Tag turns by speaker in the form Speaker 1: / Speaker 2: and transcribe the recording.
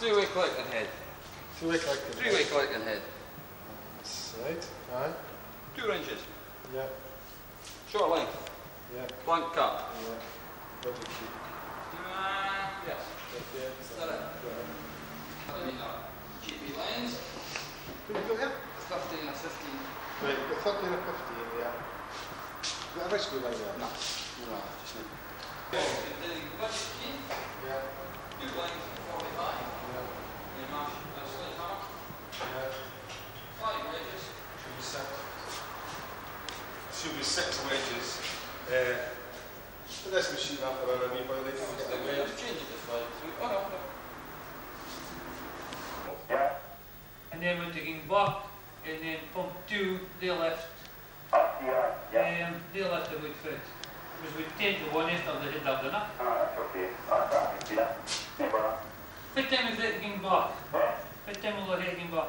Speaker 1: Two-way collect head.
Speaker 2: Two-way Three-way collect head.
Speaker 1: That's right. Aye.
Speaker 2: Two inches.
Speaker 1: Yeah.
Speaker 2: Short length.
Speaker 1: Yeah.
Speaker 2: Blank cut.
Speaker 1: Yeah. Double
Speaker 2: uh, yes.
Speaker 1: Yeah. Start go
Speaker 2: 15
Speaker 1: or or 15, yeah. School line there?
Speaker 2: No. No, just need. Containing budget key.
Speaker 1: Yeah.
Speaker 2: Two length 45.
Speaker 1: Yeah.
Speaker 2: In marsh, slit hammer.
Speaker 1: Yeah.
Speaker 2: Five wedges.
Speaker 1: Should be six. To
Speaker 2: five.
Speaker 3: And then we're taking back, and then pump two, they left,
Speaker 4: yeah.
Speaker 3: um, they left the wood foot. Because we ten to one after the head up, didn't?
Speaker 4: Ah, that's okay. That's that. That? Yeah,
Speaker 3: What time is it getting back?
Speaker 4: eh?
Speaker 3: What time will it heading back?